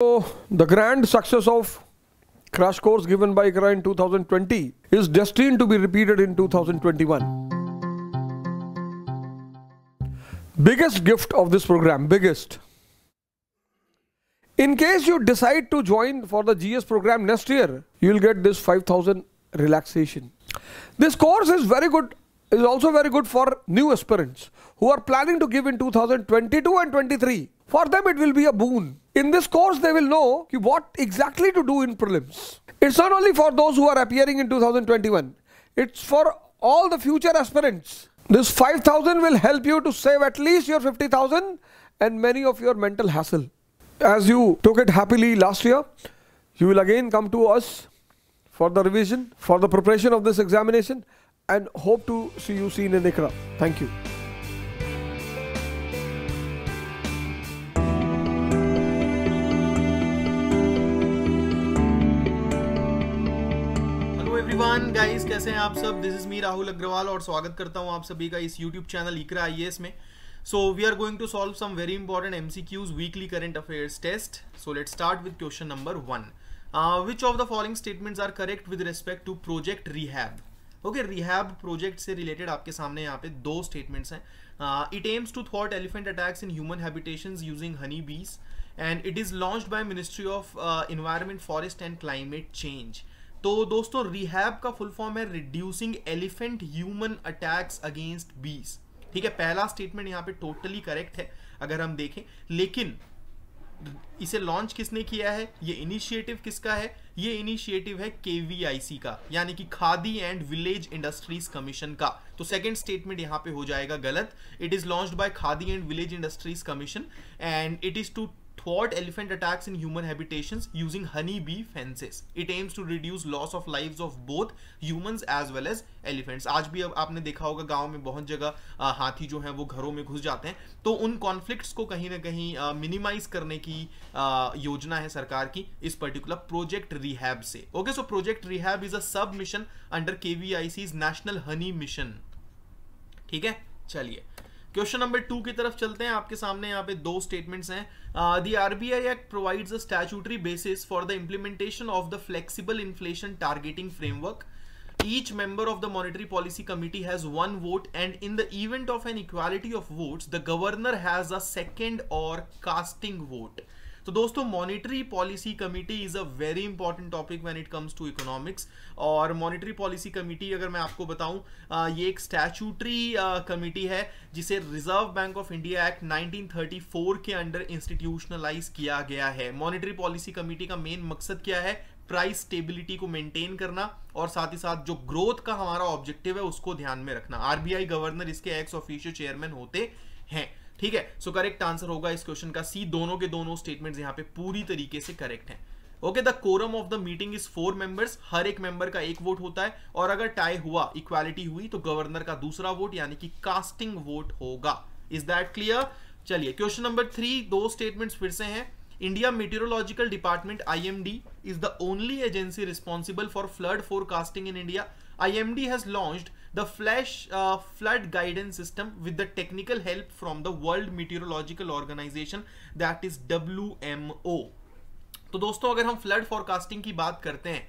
So, the grand success of crash course given by ICRA in 2020 is destined to be repeated in 2021. Biggest gift of this program, biggest. In case you decide to join for the GS program next year, you will get this 5000 relaxation. This course is very good, is also very good for new aspirants who are planning to give in 2022 and 23. For them, it will be a boon. In this course, they will know what exactly to do in prelims. It's not only for those who are appearing in 2021, it's for all the future aspirants. This 5000 will help you to save at least your 50,000 and many of your mental hassle as you took it happily last year, you will again come to us for the revision, for the preparation of this examination and hope to see you soon in Ikra. Thank you. Guys कैसे हैं आप सब? This is me Rahul Agarwal और स्वागत करता हूँ आप सभी का इस यूट्यूब चैनल इकरा आई में। So we are going to solve some very important MCQs weekly current affairs test so let start with question number one which of the following statements are correct with respect to project rehab okay rehab project से related आपके सामने यहाँ पे दो statements हैं। It aims to thought elephant attacks in human habitation using honey bees and it is launch by ministry of environment forest and climate change तो दोस्तों rehab का फुल फॉर्म है reducing elephant human attacks against bees ठीक है, पहला statement यहाँ पे totally correct है, अगर हम देखें। लेकिन इसे लॉन्च किसने किया है? ये इनिशिएटिव किसका है? ये इनिशिएटिव है केवीआईसी का, यानी कि khadi and village industries commission का। तो सेकंड स्टेटमेंट यहाँ पे हो जाएगा गलत। It is launched by khadi and village industries commission and it is to thwart elephant attacks in human habitations using honey bee fences. It aims to reduce loss of lives of both humans as well as elephants. आज भी अब आपने देखा होगा गाँव में बहुत जगह हाथी जो है वो घरों में घुस जाते हैं। तो उन कॉन्फ्लिक्ट्स को कहीं ना कहीं मिनिमाइज करने की आ, योजना है सरकार की इस पर्टिकुलर प्रोजेक्ट रिहैब से। Okay so project rehab is a sub mission under KVIC national honey mission ठीक है? चलिए। क्वेश्चन नंबर टू की तरफ़ चलते हैं। आपके सामने यहाँ पे दो स्टेटमेंट्स हैं। The RBI act provides a statutory basis for the implementation of the flexible inflation targeting framework each member of the monetary policy committee has one vote and in the event of an equality of vote the governor has a second or casting vote तो दोस्तों monetary policy committee is a very important topic when it comes to economics और monetary policy committee अगर मैं आपको बताऊँ ये एक statutory committee है, जिसे reserve bank of India act 1934 के अंडर इंस्टीट्यूशनलाइज किया गया है। मॉनिटरी पॉलिसी कमिटी का मेन मकसद क्या है? प्राइस स्टेबिलिटी को मेंटेन करना और साथ ही साथ जो ग्रोथ का हमारा ऑब्जेक्टिव है, उसको ध्यान में रखना। आरबीआई गवर्नर इसके एक्स ऑफिशियल चेयरमैन होते हैं। ठीक है? सो करेक्ट आंसर होगा इस क्वेश्चन का. सी दोनों के दोनों स्टेटमेंट्स यहाँ पे पूरी तरीके से करेक्ट हैं. Okay the quorum of the meeting is four members हर एक मेंबर का एक वोट होता है. और अगर टाई हुआ इक्वालिटी हुई तो गवर्नर का दूसरा वोट यानी कि कास्टिंग वोट होगा. इज़ दैट क्लियर चलिए क्वेश्चन नंबर थ्री दो स्टेटमेंट्स फिर से हैं. India meteorological department IMD is the only agency responsible for flood forecasting in India IMD has launched the flash uh, flood guidance system with the technical help from the World Meteorological Organization that is WMO. तो दोस्तों अगर हम flood forecasting की बात करते हैं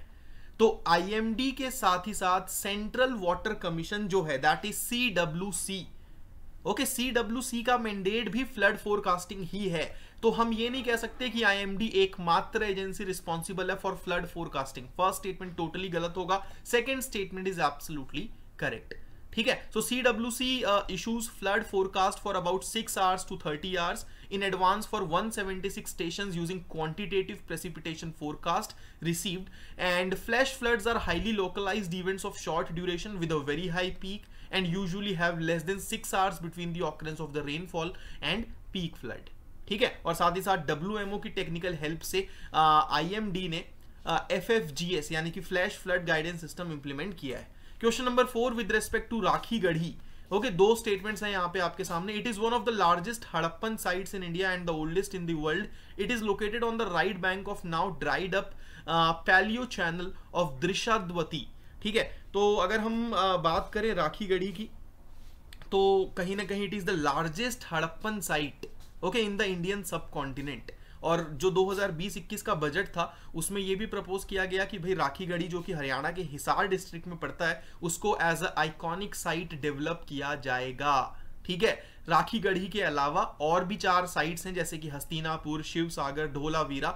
तो IMD के साथ ही साथ सेंट्रल वाटर कमीशन जो है that is C W C okay C W C का मैंडेट भी फ्लड फोरकास्टिंग ही है। तो हम ये नहीं कह सकते कि आईएमडी एकमात्र एजेंसी रिस्पॉन्सिबल है for flood forecasting first statement totally गलत होगा। Second statement is absolutely correct ठीक है? So C W C issues flood forecast for about six hours to thirty hours in advance for one seventy six station using quantitative precipitation forecast receive and flash floods are highly localise events of short duration with a very high peak and usually have less than six hours between the occurrence of the rainfall and peak flood ठीक है? और साथ ही साथ W M O की technical help से I M D ने F F G S यानी कि flash flood guidance system implement किया है। Question number four with respect to Rakhigarhi okay दो स्टेटमेंट्स हैं यहाँ पे आपके सामने. It is one of the largest Harappan sites in India and the oldest in the world it is located on the right bank of now dried up palaeo channel of Drishadvati ठीक है? तो अगर हम uh, बात करें राखी गढ़ी की तो कहीं ना कहीं it is the largest Harappan site okay in the Indian subcontinent और जो 2020-21 का बजट था, उसमें यह भी प्रपोज किया गया कि भाई राखीगढ़ी, जो कि हरियाणा के हिसार डिस्ट्रिक्ट में पड़ता है, उसको as a iconic site develop किया जाएगा। ठीक है? राखीगढ़ी के अलावा और भी चार साइट्स हैं, जैसे कि हस्तिनापुर शिव सागर ढोलावीरा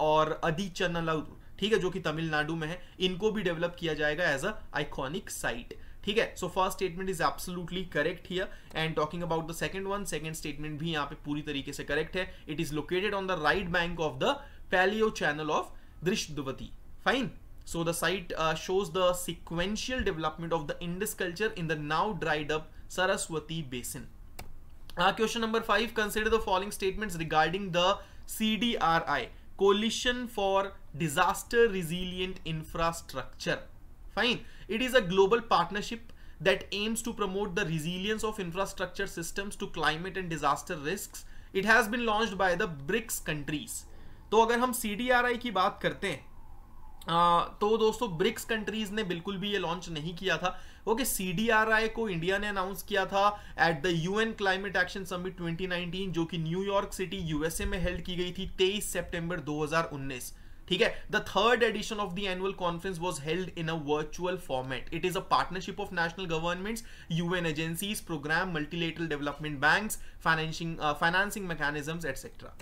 और अदिचन्नलूर ठीक है? जो कि तमिलनाडु में है। इनको भी डेवलप किया जाएगा एज अ आइकॉनिक साइट ठीक है so first statement is absolutely correct here and talking about the second one second statement भी यहाँ पे पूरी तरीके से करेक्ट है it is located on the right bank of the palaeo channel of Drishadvati fine so the site uh, shows the sequential development of the indus culture in the now dried up saraswati basin uh, question number five consider the following statements regarding the cdri coalition for disaster resilient infrastructure Fine it is a global partnership that aims to promote the resilience of infrastructure systems to climate and disaster risks. It has been launched by the BRICS countries. तो अगर हम CDRI बात करते हैं आ, तो दोस्तों BRICS countries ने बिल्कुल भी ये लॉन्च नहीं किया था ओके सीडीआरआई को इंडिया ने अनाउंस किया था at the UN climate action summit 2019 जो कि न्यूयॉर्क सिटी यूएसए में हेल्ड की गई थी 23 सितंबर 2019 ठीक है the third edition of the annual conference was held in a virtual format it is a partnership of national governments UN agencies programme multilateral development banks financing financing mechanisms etcetera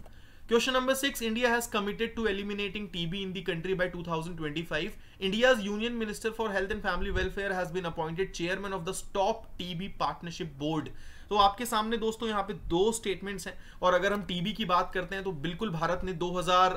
Question number six, India has committed to eliminating TB in the country by 2025. India's Union Minister for Health and Family Welfare has been appointed chairman of the Stop TB Partnership Board. तो आपके सामने दोस्तों, यहाँ पे दो statements हैं और अगर हम टीबी की बात करते हैं तो बिल्कुल भारत ने 2000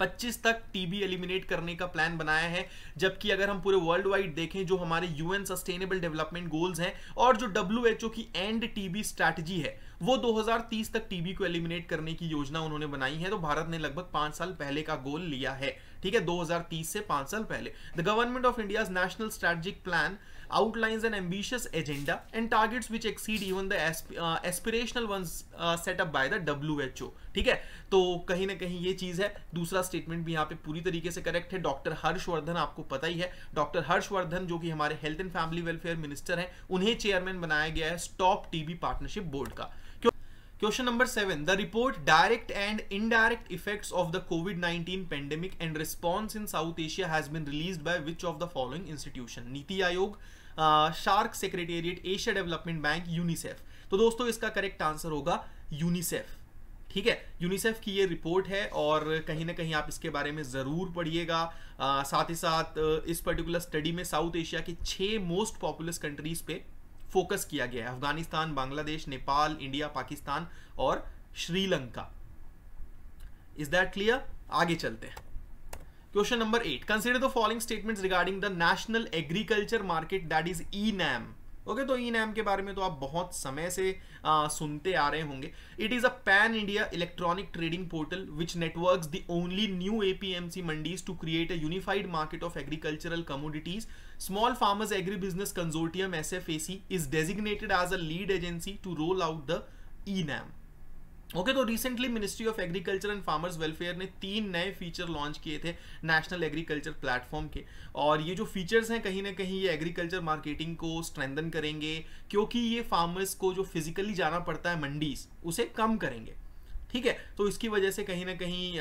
25 तक टीबी एलिमिनेट करने का प्लान बनाया है। जबकि अगर हम पूरे वर्ल्ड वाइड देखें, जो हमारे यूएन सस्टेनेबल डेवलपमेंट गोल्स हैं और जो डब्ल्यूएचओ की एंड टीबी स्ट्रैटेजी है, वो 2030 तक टीबी को एलिमिनेट करने की योजना उन्होंने बनाई है। तो भारत ने लगभग पाँच साल पहले का गोल लिया है। ठीक है 2030 से पाँच साल पहले। The government of India national strategic plan outlines an ambitious agenda and targets which exceed even the uh, aspirational ones uh, set up by the WHO ठीक है तो कहीं ना कहीं ये चीज़ है दूसरा स्टेटमेंट भी यहाँ पे पूरी तरीके से करेक्ट है डॉक्टर हर्षवर्धन आपको पता ही है डॉक्टर हर्षवर्धन जो कि हमारे health and family welfare minister हैं उन्हें चेयरमैन बनाया गया है स्टॉप टीबी पार्टनरशिप बोर्ड का Question number seven. The report Direct and Indirect Effects of the COVID-19 Pandemic and Response in South Asia has been released by which of the following institution? NITI Aayog SAARC secretariat Asia development bank UNICEF तो दोस्तों, इसका correct answer होगा UNICEF ठीक है? UNICEF की ये report है और कहीं ना कहीं आप इसके बारे में ज़रूर पढ़िएगा। साथ ही साथ, इस पर्टिकुलर स्टडी में साउथ एशिया के छह मोस्ट पॉपुलस कंट्रीज़ पे फोकस किया गया है। अफ़गानिस्तान, बांग्लादेश, नेपाल, इंडिया, पाकिस्तान और श्रीलंका। इज़ दैट क्लियर आगे चलते हैं। Question number eight consider the following statements regarding the national agriculture market that is E NAM okay तो ई नैम के बारे में तो आप बहुत समय से आ, सुनते आ रहे होंगे। It is a pan India electronic trading portal which network the only new APMC mandis to create a unified market of agricultural commodities small farmers agri business consortium S F A C is designated as a lead agency to roll out the E NAM okay तो recently ministry of agriculture and farmers welfare ने तीन नए feature launch किए थे national agriculture platform के। और ये जो फीचर्स हैं, कहीं ना कहीं ये एग्रीकल्चर मार्केटिंग को स्ट्रेंथन करेंगे, क्योंकि ये फार्मर्स को जो फिजिकली जाना पड़ता है मंडीज, उसे कम करेंगे। ठीक है? तो इसकी वजह से कहीं ना कहीं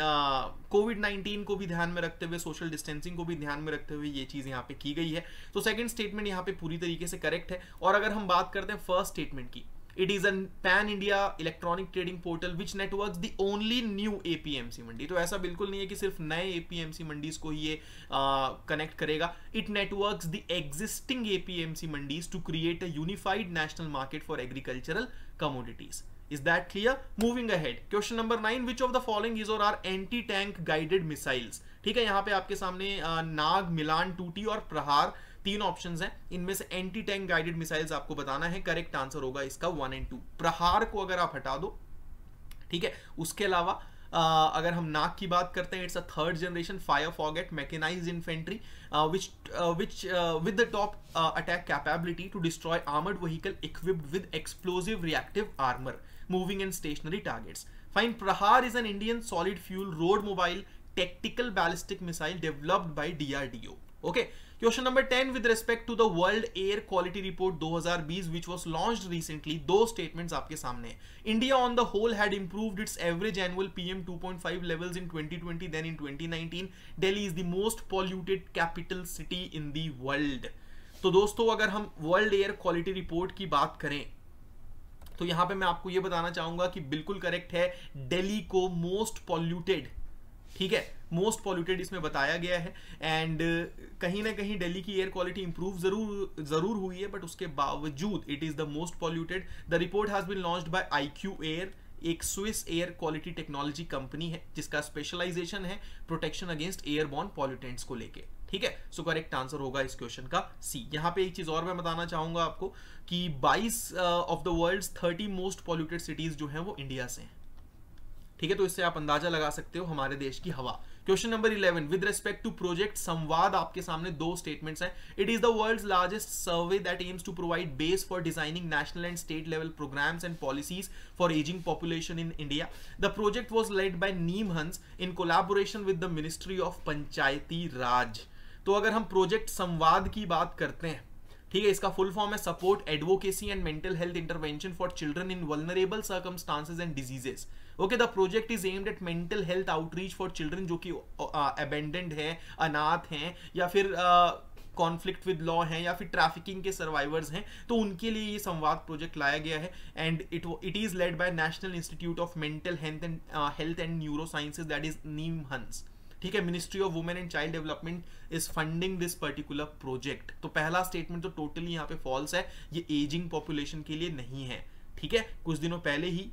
कोविड नाइन्टीन को भी ध्यान में रखते हुए सोशल डिस्टेंसिंग को भी ध्यान में रखते हुए ये चीज़ यहाँ पे की गई है। तो सेकंड स्टेटमेंट यहाँ पे पूरी तरीके से करेक्ट है। और अगर हम बात करते हैं फ़र्स्ट स्टेटमेंट की it is a pan india electronic trading portal which networks the only new apmc mandi तो ऐसा बिल्कुल नहीं है कि सिर्फ़ नए apmc मंडीज को ही ये कनेक्ट uh, करेगा it networks the existing apmc mandis to create a unified national market for agricultural commodities Is that clear? Moving ahead. Question number nine. Which of the following is or are anti-tank guided missiles? ठीक है यहाँ पे आपके सामने नाग मिलान टूटी और प्रहार तीन ऑप्शन हैं। इनमें से एंटी टैंक गाइडेड मिसाइल्स आपको बताना है। करेक्ट आंसर होगा इसका वन एंड टू प्रहार को अगर आप हटा दो, ठीक है? उसके अलावा अगर हम नाक की बात करते हैं it's a third generation fire forget mechanise infantry which which with the top attack capability to destroy armoured vehicle equipped with explosive reactive armour moving and stationary targets fine Prahaar is an Indian solid fuel road mobile tactical ballistic missile developed by DRDO okay question number ten with respect to the world air quality report 2020 हज़ार बीस which was launch recently दो statement आपके सामने India on the whole had improve its average annual PM two point five level in twenty twenty than in twenty nineteen Delhi is the most polluted capital city in the world तो दोस्तों, अगर हम world air quality report की बात करें तो यहाँ पर मैं आपको यह बताना चाहूँगा कि बिल्कुल करेक्ट है डेली को मोस्ट पॉल्यूटेड ठीक है? मोस्ट पॉल्यूटेड इसमें बताया गया है। एंड uh, कहीं ना कहीं दिल्ली की एयर क्वालिटी इंप्रूव ज़रूर ज़रूर हुई है बट उसके बावजूद it is the most polluted the report has been launched by IQAir एक Swiss air quality technology company है जिसका स्पेशलाइजेशन है प्रोटेक्शन अगेंस्ट एयरबॉर्न पॉल्यूटेंट्स को लेके। ठीक है? सो करेक्ट आंसर होगा इस क्वेश्चन का सी यहाँ पे एक चीज़ और मैं बताना चाहूँगा आपको कि 22 of the world's 30 most polluted cities जो हैं वो इंडिया से हैं। ठीक है तो इससे आप अंदाज़ा लगा सकते हो हमारे देश की हवा। Question number 11 with respect to project Samvad, आपके सामने दो स्टेटमेंट्स हैं। It is the world's largest survey that aims to provide base for designing national and state level programmes and policies for ageing population in India the project was led by NIMHANS in collaboration with the ministry of Panchayati Raj तो अगर हम project संवाद की बात करते हैं ठीक है, इसका फुल फॉर्म है support advocacy and mental health intervention for children in vulnerable circumstances and diseases okay the project is aimed at mental health outreach for children जो कि अबेंडेंड है, अनाथ हैं, या फिर कॉन्फ्लिक्ट विद लॉ हैं, या फिर ट्रैफिकिंग के सर्वाइवर्स हैं तो उनके लिए ये संवाद प्रोजेक्ट लाया गया है। And it it is led by national institute of mental health and health and neurosciences that is NIMHANS ठीक है ministry of women and child development is funding this particular project तो पहला स्टेटमेंट तो totally यहाँ पे false है, ये ageing population के लिए नहीं है, ठीक है? कुछ दिनों पहले ही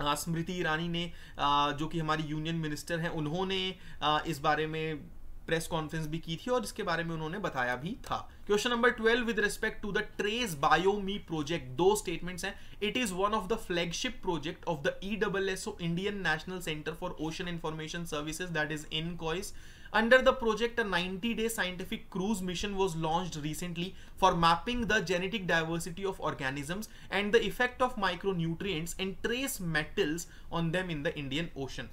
स्मृति ईरानी ने जो कि हमारी यूनियन मिनिस्टर हैं, उन्होंने इस बारे में प्रेस कॉन्फ्रेंस भी की थी और इसके बारे में उन्होंने बताया भी था question number twelve with respect to the trace biome project दो स्टेटमेंट्स हैं it is one of the flagship project of the E double S O Indian national centre for ocean information services that is INCOIS Under the project, a 90-day scientific cruise mission was launched recently for mapping the genetic diversity of organisms and the effect of micronutrients and trace metals on them in the Indian Ocean.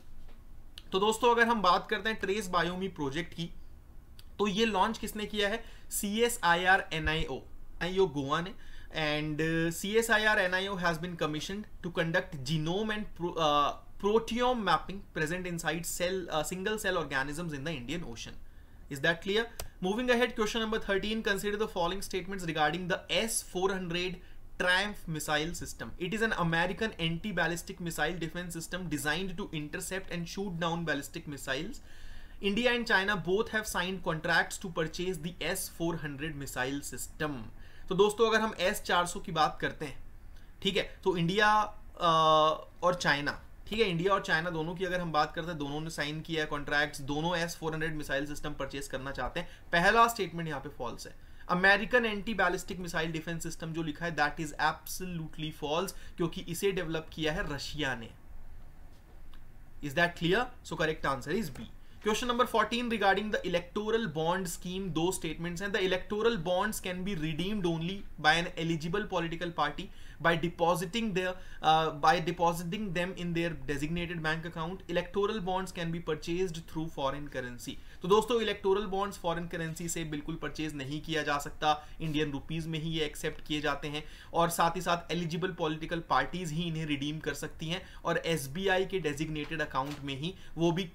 तो दोस्तों, अगर हम बात करते हैं trace biome project की तो ये लॉन्च किसने किया है? C S I R N I O I O Goa ने। And C S I R N I O has been commission to conduct genome and proteome mapping present inside cell single cell organism in the Indian ocean is that clear moving ahead question number thirteen consider the following statements regarding the S four hundred triumph missile system it is an American anti ballistic missile defence system designed to intercept and shoot down ballistic missiles India and China both have sign contract to purchase the S four hundred missile system तो दोस्तों, अगर हम S चार सौ की बात करते हैं, ठीक है? तो इंडिया और चाइना ठीक है? इंडिया और चाइना दोनों की अगर हम बात करते हैं, दोनों ने साइन किया है कॉन्ट्रैक्ट दोनों S four hundred missile system purchase करना चाहते हैं। पहला स्टेटमेंट यहाँ पे फॉल्स है। American anti ballistic missile defence system जो लिखा है दैट इज़ एब्सोल्युटली फॉल्स क्योंकि इसे डेवलप किया है रशिया ने। Is that clear so correct answer is B question number 14 regarding the electoral bond scheme दो स्टेटमेंट्स हैं the electoral bonds can be redeemed only by an eligible political party by depositing by depositing them in their designated bank account electoral bonds can be purchase through foreign currency तो दोस्तों electoral bonds foreign currency से बिल्कुल purchase नहीं किया जा सकता। Indian rupees में ही ये एक्सेप्ट किए जाते हैं और साथ ही साथ एलिजिबल पॉलिटिकल पार्टीज़ ही इन्हें रिडीम कर सकती हैं और एसबीआई के डेजिग्नेटेड अकाउंट में ही वो भी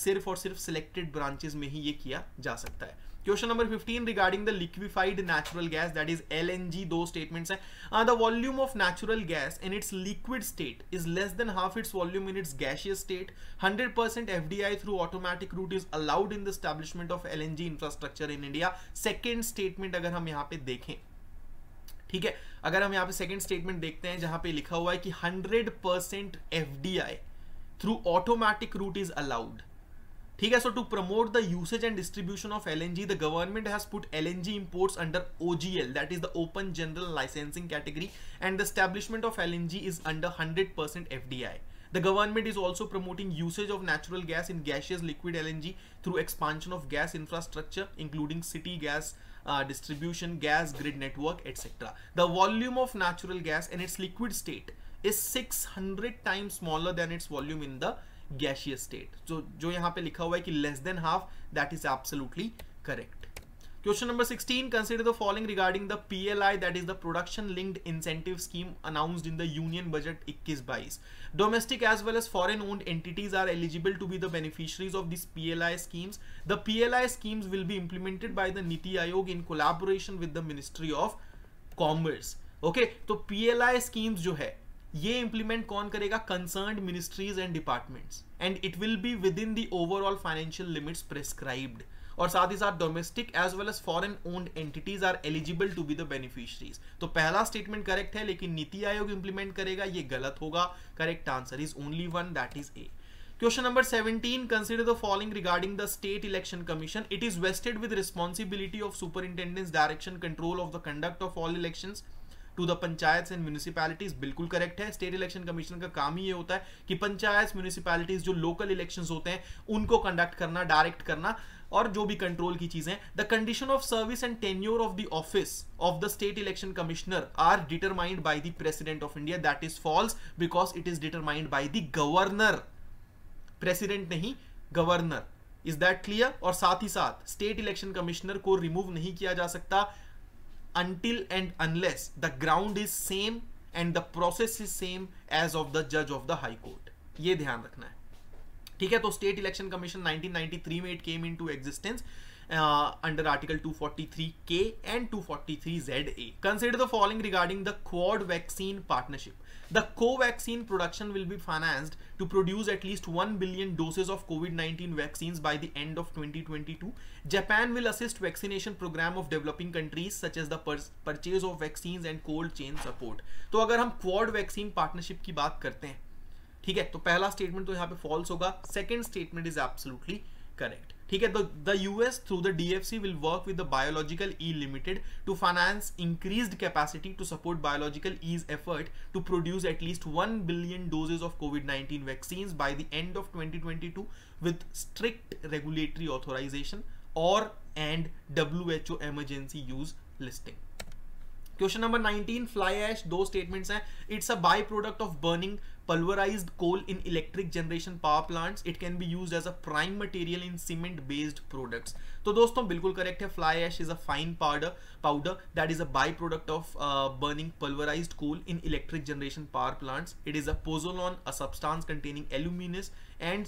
सिर्फ़ और सिर्फ़ सिलेक्टेड ब्रांचेस में ही ये किया जा सकता है। Question number 15 regarding the liquefied natural gas that is LNG दो स्टेटमेंट्स हैं। The volume of natural gas in its liquid state is less than half its volume in its gaseous state 100% percent FDI through automatic route is allowed in the establishment of LNG infrastructure in India second statement अगर हम यहाँ पे देखें, ठीक है? अगर हम यहाँ पे सेकेंड स्टेटमेंट देखते हैं, जहाँ पे लिखा हुआ है कि 100% FDI through automatic route is allowed ठीक है so to promote the usage and distribution of LNG the government has put LNG imports under OGL that is the open general licensing category and the establishment of LNG is under 100% FDI The government is also promoting usage of natural gas in gaseous liquid LNG through expansion of gas infrastructure, including city gas uh, distribution, gas grid network, etc. The volume of natural gas in its liquid state is 600 times smaller than its volume in the gaseous state जो जो यहाँ पे लिखा हुआ है कि less than half that is absolutely correct question number 16 consider the following regarding PLI that is the production linked incentive scheme announced in the union budget 21-22 domestic as well as foreign owned entities are eligible to be the beneficiaries of this PLI schemes the PLI schemes will be implemented by the NITI Aayog in collaboration with the ministry of commerce okay तो PLI schemes जो है ये implement कौन करेगा? Concern ministries and departments and it will be within the overall financial limits prescribed और साथ ही साथ domestic as well as foreign owned entities are eligible to be the beneficiaries तो पहला स्टेटमेंट करेक्ट है, लेकिन नीति आयोग इंप्लीमेंट करेगा, ये गलत होगा। Correct answer is only one that is A Question number 17. Consider the following regarding the State Election Commission. It is vested with responsibility of superintendent's direction, control of the conduct of all elections. To the panchayat and municipalities बिल्कुल correct है। State election commission का काम ही ये होता है कि panchayat municipalities जो लोकल इलेक्शन होते हैं, उनको कंडक्ट करना डायरेक्ट करना और जो भी कंट्रोल की चीज़ें the condition of service and tenure of the office of the state election commissioner are determined by the president of India that is false because it is determined by the governor president नहीं governor is that clear और साथ ही साथ state election commissioner को remove नहीं किया जा सकता। Until and unless the ground is same and the process is same as of the judge of the high court ये ध्यान रखना है ठीक है तो स्टेट इलेक्शन कमीशन 1993 में it came into existence uh, under Article 243K and 243ZA. Consider the following regarding the Quad Vaccine Partnership. The co-vaccine production will be financed to produce at least 1 billion doses of COVID-19 vaccines by the end of 2022. Japan will assist vaccination program of developing countries such as the purchase of vaccines and cold chain support. तो अगर हम quad vaccine partnership की बात करते हैं ठीक है तो पहला स्टेटमेंट तो यहाँ पे फॉल्स होगा second statement is absolutely correct ठीक है तो the US through the DFC will work with the biological E limited to finance increased capacity to support biological E's effort to produce at least one billion doses of covid nineteen vaccine by the end of 2022 with strict regulatory authorisation और and W emergency use listing question number 19 fly ash दो statements हैं. It's a by product of burning pulverise coal in electric generation power plants it can be use as a prime material in cement based product तो दोस्तों, बिल्कुल correct है. Fly ash is a fine powder powder that is a by product of burning pulverise coal in electric generation power plants it is a pozzolan a substance containing aluminous and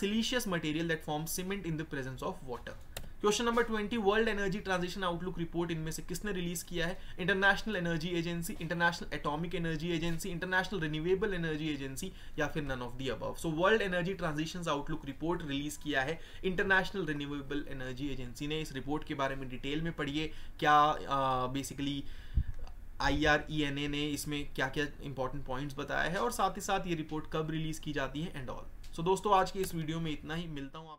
siliceous material that form cement in the presence of water question number twenty world energy transition outlook report इनमें से किसने release किया है? International energy agency international atomic energy agency international renewable energy agency या फिर none of the above so world energy transition outlook report release किया है international renewable energy agency ने। इस रिपोर्ट के बारे में डिटेल में पढ़िए, क्या basically I R E N A ने इसमें क्या क्या इंपॉर्टेंट पॉइंट्स बताया है और साथ ही साथ ये रिपोर्ट कब रिलीज़ की जाती है एंड ऑल सो दोस्तों, आज के इस वीडियो में इतना ही। मिलता हूँ